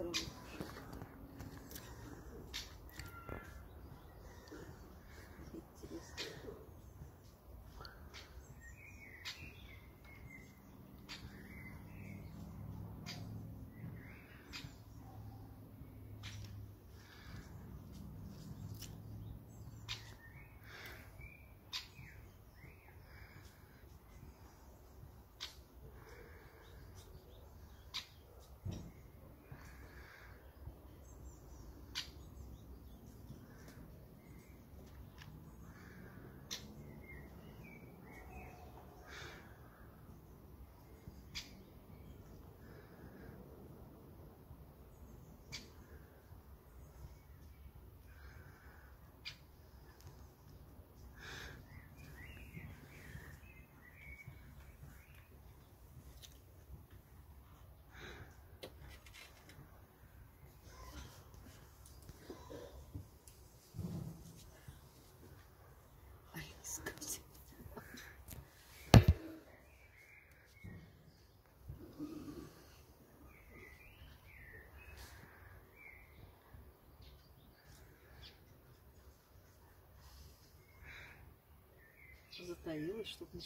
se lo Затаилась, чтобы не.